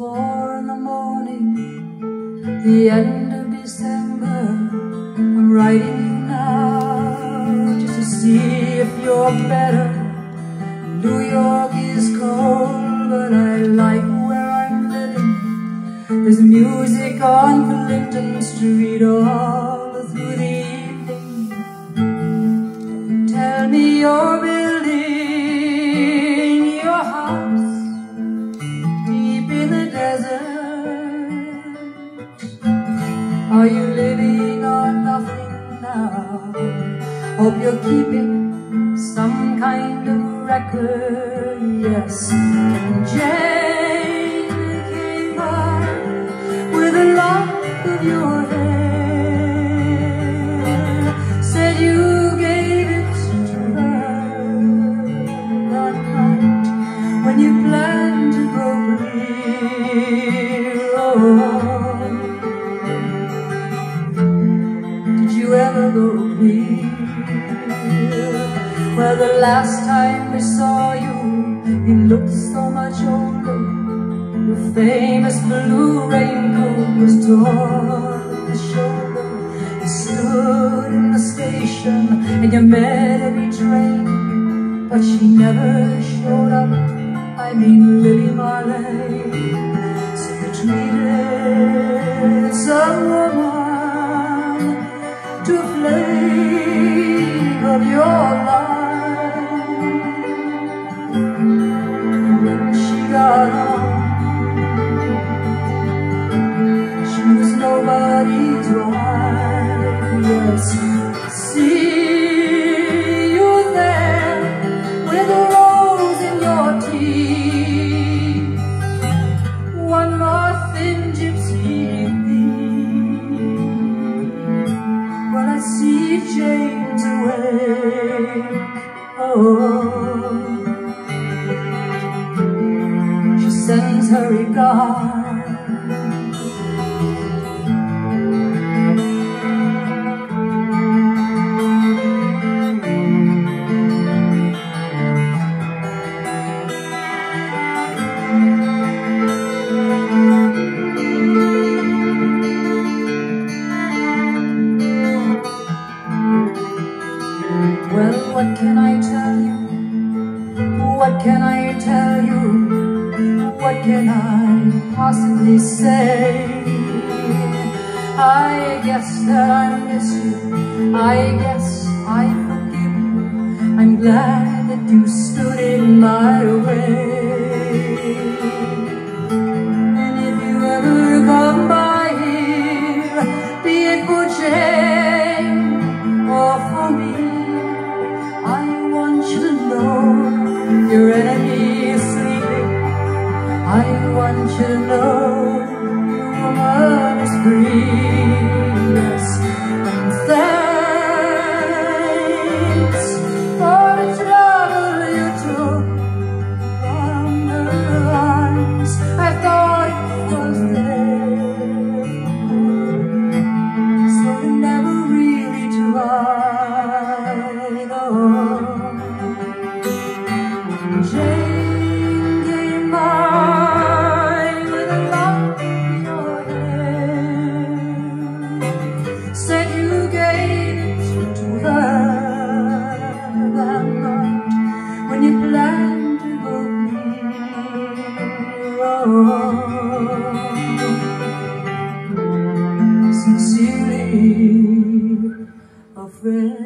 four in the morning, the end of December. I'm writing you now just to see if you're better. New York is cold, but I like where I'm living. There's music on Clinton Street all through the evening. Tell me you're Hope you're keeping some kind of record, yes. And Jane came by with a lock of your hair. Said you gave it to her that night when you planned to go clear. Oh. you ever go clear? Well, the last time we saw you, you looked so much older. Your famous blue raincoat was torn at the shoulder. You stood in the station and you met every train, but she never showed up. I mean, Lili Marlene. So you treated some Oh, she sends her regard. What can I tell you? What can I tell you? What can I possibly say? I guess that I miss you I guess I forgive you I'm glad that you stood in my way want you to know your woman is free. Sincerely a friend.